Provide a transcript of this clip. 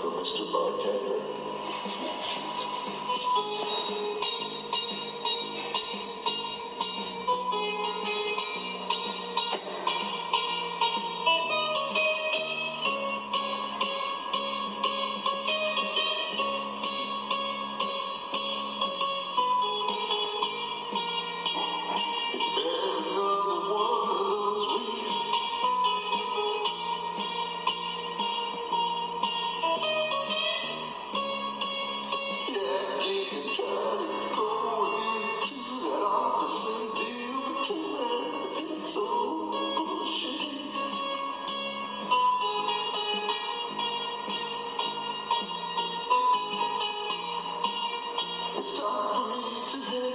for Mr. Bartender. to go